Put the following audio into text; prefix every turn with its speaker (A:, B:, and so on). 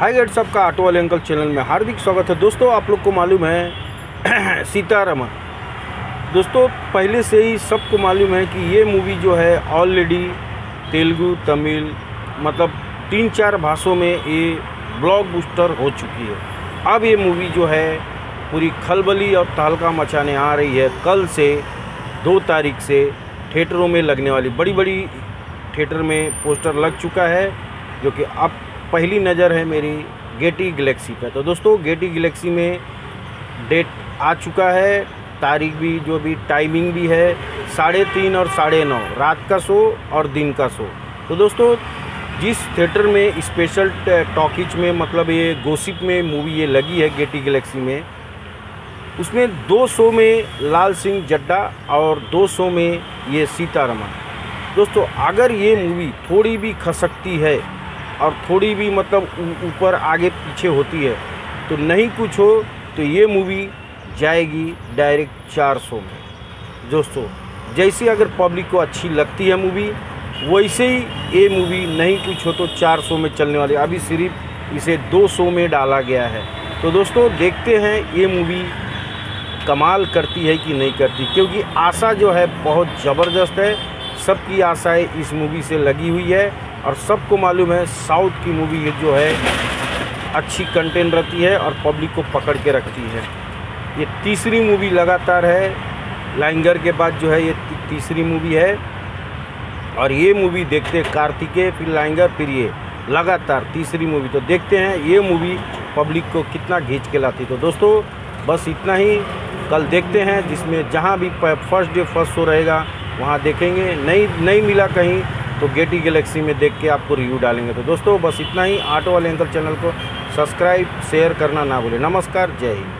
A: हाय guys सबका auto वाले uncle channel में हार्दिक स्वागत है। दोस्तों, आप लोग को मालूम है, सीतारमन। दोस्तों, पहले से ही सबको मालूम है कि ये मूवी जो है ऑलरेडी तेलुगु, तमिल मतलब तीन चार भाषाओं में ये ब्लॉकबस्टर हो चुकी है। अब ये मूवी जो है, पूरी खलबली और तहलका मचाने आ रही है। कल से, दो तारीख से थिएटरों में लगने वाली बड़ी बड़ी थिएटर में पोस्टर लग चुका है, जो कि अब पहली नज़र है मेरी गेटी गलेक्सी पे। तो दोस्तों गेटी गलेक्सी में डेट आ चुका है, तारीख भी, जो भी टाइमिंग भी है, साढ़े तीन और साढ़े नौ, रात का शो और दिन का शो। तो दोस्तों, जिस थिएटर में स्पेशल टॉकीज में मतलब ये गोसिप में मूवी ये लगी है गेटी गलेक्सी में, उसमें दो शो में लाल सिंह जड्डा और दो शो में ये सीतारमन। दोस्तों, अगर ये मूवी थोड़ी भी खसकती है और थोड़ी भी मतलब ऊपर आगे पीछे होती है तो नहीं कुछ हो तो ये मूवी जाएगी डायरेक्ट चार सौ में। दोस्तों, जैसे अगर पब्लिक को अच्छी लगती है मूवी वैसे ही ये मूवी नहीं कुछ हो तो चार सौ में चलने वाली। अभी सिर्फ़ इसे दो सौ में डाला गया है। तो दोस्तों, देखते हैं ये मूवी कमाल करती है कि नहीं करती, क्योंकि आशा जो है बहुत ज़बरदस्त है। सबकी आशाएँ इस मूवी से लगी हुई है। और सबको मालूम है, साउथ की मूवी ये जो है, अच्छी कंटेंट रहती है और पब्लिक को पकड़ के रखती है। ये तीसरी मूवी लगातार है, लाइंगर के बाद जो है ये तीसरी मूवी है। और ये मूवी देखते कार्तिके, फिर लाइंगर, फिर ये, लगातार तीसरी मूवी तो देखते हैं ये मूवी पब्लिक को कितना घींच के लाती तो दोस्तों, बस इतना ही। कल देखते हैं, जिसमें जहाँ भी फ़र्स्ट डे फ़र्स्ट शो रहेगा, वहाँ देखेंगे। नहीं नहीं मिला कहीं तो गेटी गैलेक्सी में देख के आपको रिव्यू डालेंगे। तो दोस्तों, बस इतना ही। ऑटो वाले अंकल चैनल को सब्सक्राइब शेयर करना ना भूलें। नमस्कार, जय हिंद।